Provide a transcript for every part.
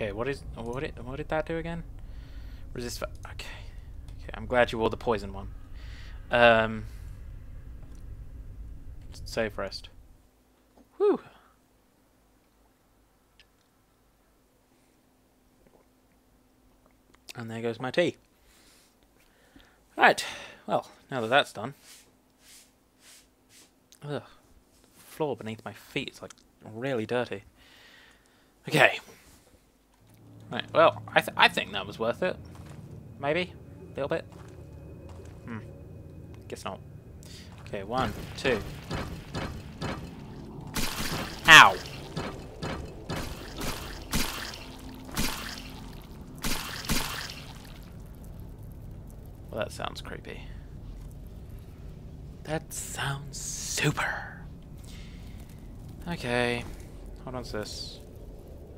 Okay, what is what did what did that do again? Resist. Okay, okay. I'm glad you wore the poison one. Um, save rest. Whew. And there goes my tea. Right. Well, now that that's done. Ugh. Floor beneath my feet is like really dirty. Okay. Right, well, I, th I think that was worth it. Maybe? A little bit? Hmm. Guess not. Okay, one, two. Ow! Well, that sounds creepy. That sounds super. Okay. Hold on to this.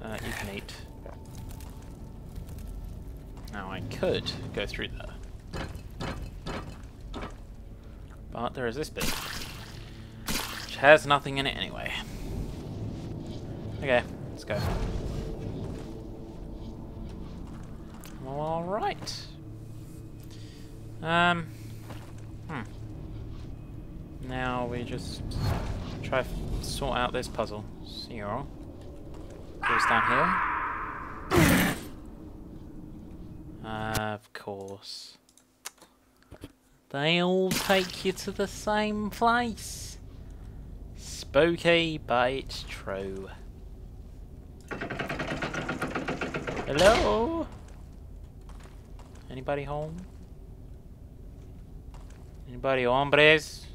Uh, you can eat. Could go through there. But there is this bit. Which has nothing in it anyway. Okay, let's go. Alright. Um, hmm. Now we just try to sort out this puzzle. Zero. Goes down here. Of course. They all take you to the same place. Spooky, but it's true. Hello? Anybody home? Anybody hombres?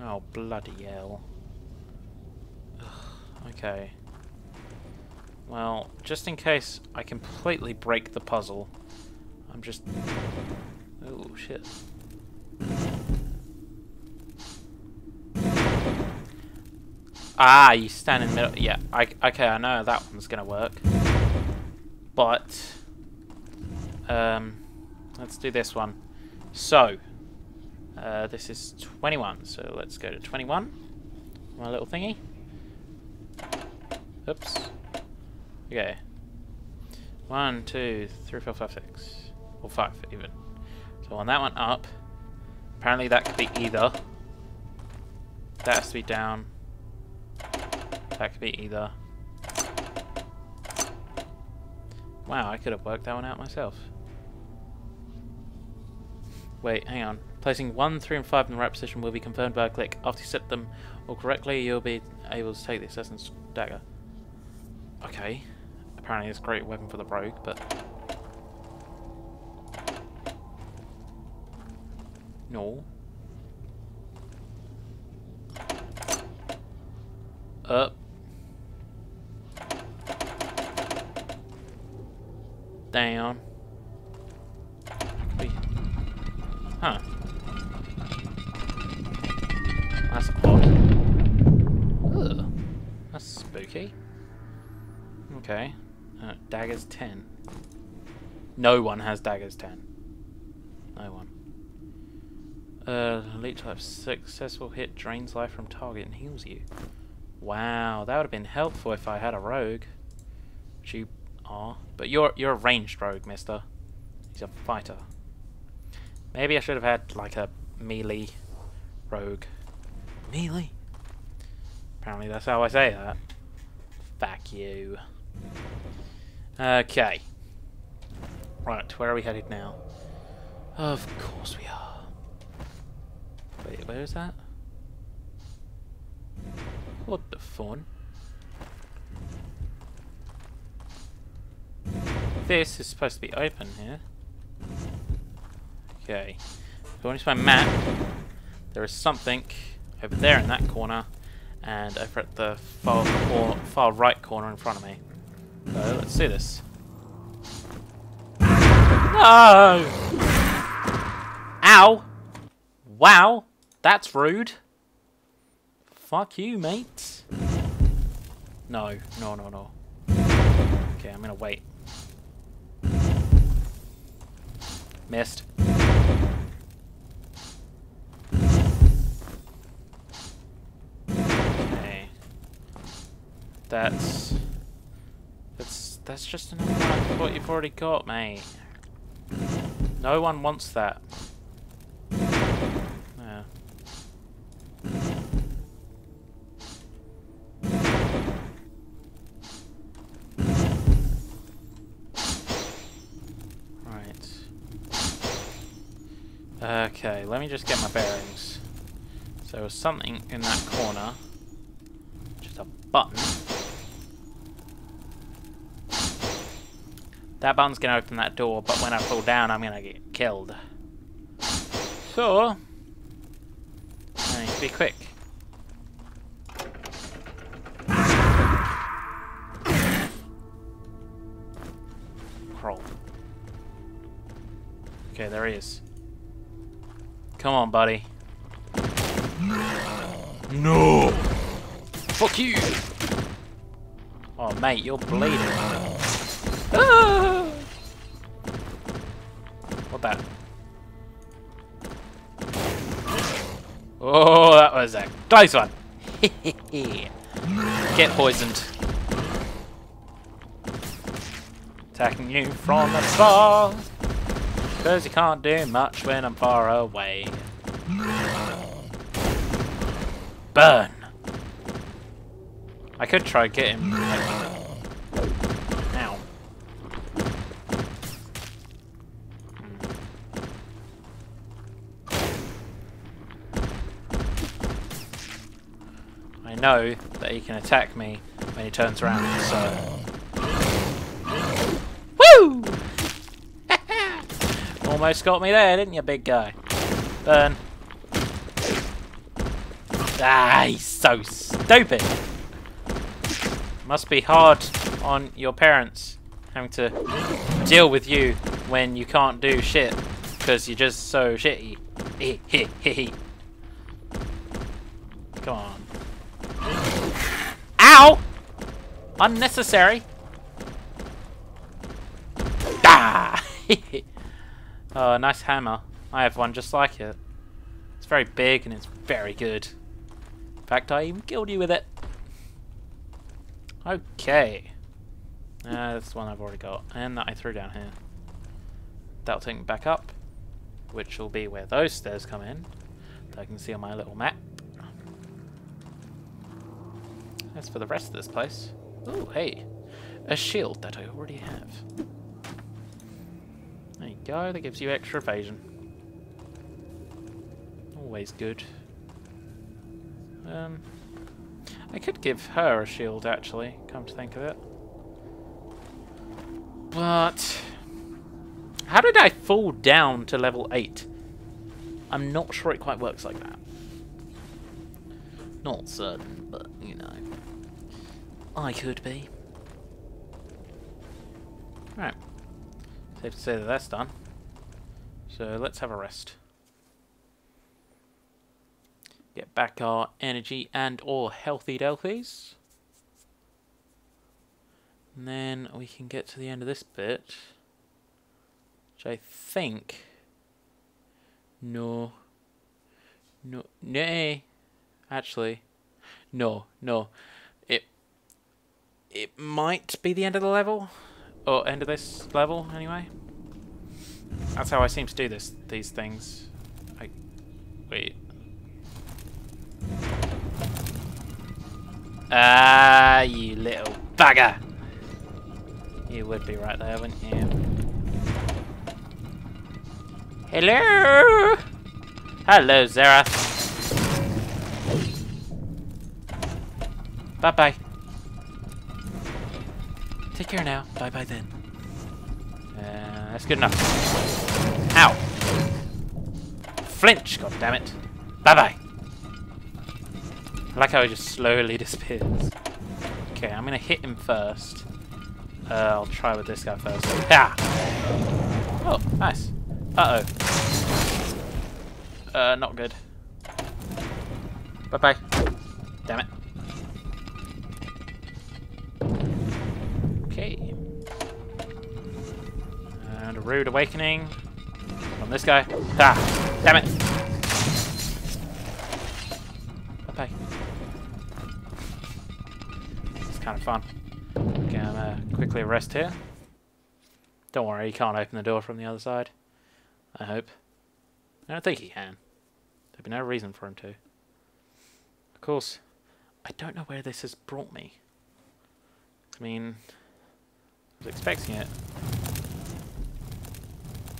Oh, bloody hell. Okay. Well, just in case I completely break the puzzle, I'm just... Oh, shit. Ah, you stand in the middle. Yeah, I, okay, I know that one's going to work. But, um, let's do this one. So, uh, this is 21, so let's go to 21. My little thingy. Oops. Okay. One, two, three, four, five, six. Or five, even. So on that one up. Apparently that could be either. That has to be down. That could be either. Wow, I could have worked that one out myself. Wait, hang on. Placing 1, 3, and 5 in the right position will be confirmed by a click. After you set them all correctly, you'll be able to take the assassin's dagger. Okay. Apparently it's a great weapon for the rogue, but... No. Up. Down. Huh. That's odd. Ugh. That's spooky. Okay. Uh, daggers 10. No one has daggers 10. No one. Uh, elite type successful hit drains life from target and heals you. Wow, that would have been helpful if I had a rogue. Which you are. But you're you're a ranged rogue, mister. He's a fighter. Maybe I should have had like a melee rogue. Melee? Apparently that's how I say that. Fuck you. Okay. Right, where are we headed now? Of course we are. Wait, where is that? What the fun? This is supposed to be open here. Okay. Going to my map, there is something over there in that corner, and over at the far, far right corner in front of me. Uh, let's see this. No! Ow! Wow! That's rude. Fuck you, mate. No, no, no, no. Okay, I'm gonna wait. Missed. Okay. That's that's just another one of what you've already got, mate. No one wants that. Yeah. Right. Okay, let me just get my bearings. So something in that corner. Just a button. That button's gonna open that door, but when I fall down, I'm gonna get killed. So, I need to be quick. Crawl. Okay, there he is. Come on, buddy. No! Fuck you! Oh, mate, you're bleeding. Ah! What that? Oh, that was a close one. Get poisoned. Attacking you from afar. Because you can't do much when I'm far away. Burn! I could try get him. I know that he can attack me when he turns around, so... Woo! Almost got me there, didn't you, big guy? Burn. Ah, he's so stupid. Must be hard on your parents having to deal with you when you can't do shit because you're just so shitty. Come on. Ow! Unnecessary. Ah! oh, nice hammer. I have one just like it. It's very big and it's very good. In fact, I even killed you with it. Okay. Uh, that's one I've already got. And that I threw down here. That'll take me back up. Which will be where those stairs come in. That I can see on my little map. As for the rest of this place... Oh, hey. A shield that I already have. There you go, that gives you extra evasion. Always good. Um, I could give her a shield, actually, come to think of it. But... How did I fall down to level 8? I'm not sure it quite works like that. Not certain, but, you know. I could be. Right. Safe to say that that's done. So let's have a rest. Get back our energy and or healthy delphies. And then we can get to the end of this bit. Which I think... No. No. Nay. Actually. No. No. It... Might be the end of the level. Or end of this level, anyway. That's how I seem to do this. These things. I... Wait. Ah, you little bugger! You would be right there, wouldn't you? Hello! Hello, Zara. Bye-bye. Take care now. Bye-bye then. Uh, that's good enough. Ow! Flinch, God damn it! Bye-bye. I like how he just slowly disappears. Okay, I'm gonna hit him first. Uh, I'll try with this guy first. Ah! Oh, nice. Uh-oh. Uh, not good. Bye-bye. Damn it. Okay. And a rude awakening on this guy. Ah! Damn it! Okay. It's kind of fun. Can uh, quickly rest here. Don't worry, he can't open the door from the other side. I hope. I don't think he can. There'd be no reason for him to. Of course, I don't know where this has brought me. I mean, was expecting it.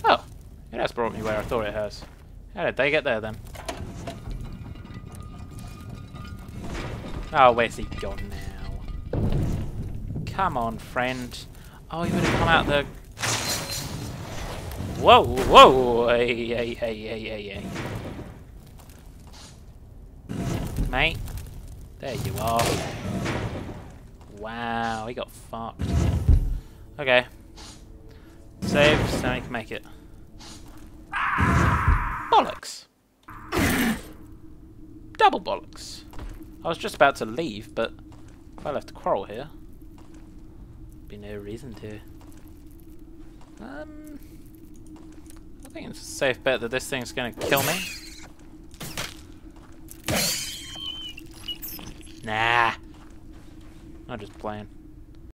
Oh, it has brought me where I thought it has. How did they get there then? Oh, where's he gone now? Come on, friend. Oh, he would have come out the... Whoa, whoa! Hey, hey, hey, hey, hey, hey. Mate. There you are. Wow, he got fucked. Okay. Save, so I can make it. Bollocks! Double bollocks. I was just about to leave, but if I left a quarrel here, be no reason to. Um, I think it's a safe bet that this thing's gonna kill me. Nah. I'm just playing.